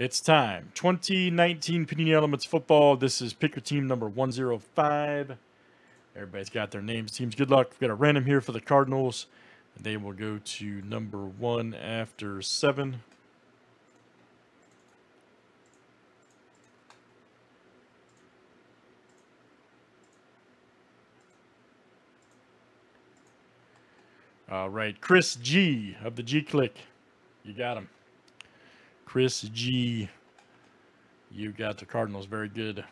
It's time. 2019 Panini Elements Football. This is picker team number 105. Everybody's got their names, teams. Good luck. We've got a random here for the Cardinals. They will go to number one after seven. All right, Chris G of the G Click. You got him. Chris G. You got the Cardinals. Very good.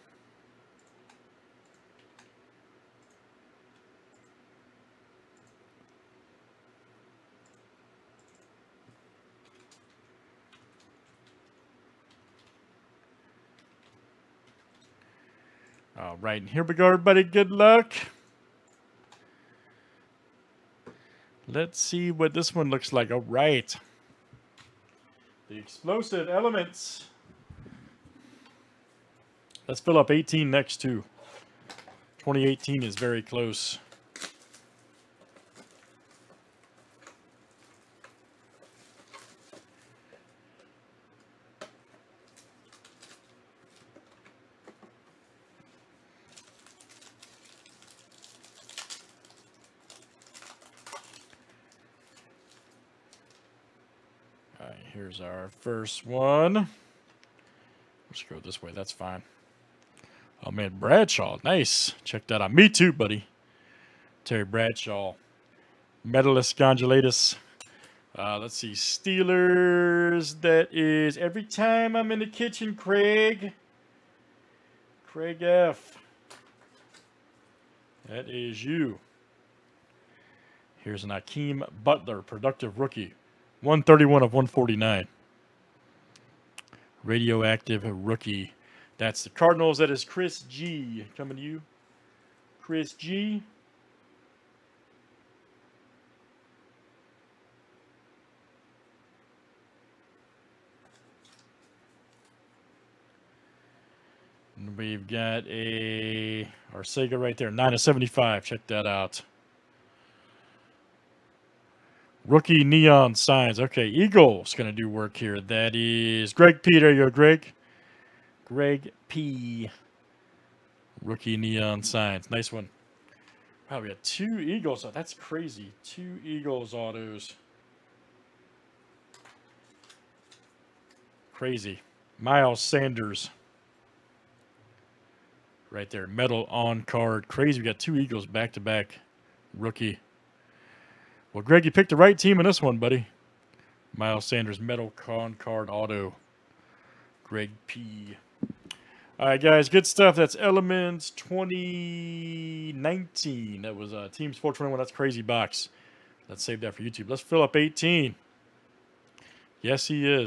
All right, here we go, everybody. Good luck. Let's see what this one looks like. All right. Explosive elements. Let's fill up 18 next to. 2018 is very close. All right, here's our first one. Let's go this way. That's fine. Oh, man, Bradshaw. Nice. Check that out. Me too, buddy. Terry Bradshaw. Medalist Gondolatus. Uh, let's see. Steelers. That is every time I'm in the kitchen, Craig. Craig F. That is you. Here's an Hakeem Butler, productive rookie. 131 of 149. Radioactive rookie. That's the Cardinals. That is Chris G. Coming to you. Chris G. And we've got a our Sega right there. 9 of 75. Check that out. Rookie neon signs. Okay, Eagles going to do work here. That is Greg P. There you go, Greg. Greg P. Rookie neon signs. Nice one. Wow, we got two Eagles. Oh, that's crazy. Two Eagles autos. Crazy. Miles Sanders. Right there. Metal on card. Crazy. We got two Eagles back to back. Rookie. Well, Greg, you picked the right team in this one, buddy. Miles Sanders, Metal Con Card Auto. Greg P. All right, guys, good stuff. That's Elements 2019. That was uh, Teams 421. That's crazy box. Let's save that for YouTube. Let's fill up 18. Yes, he is.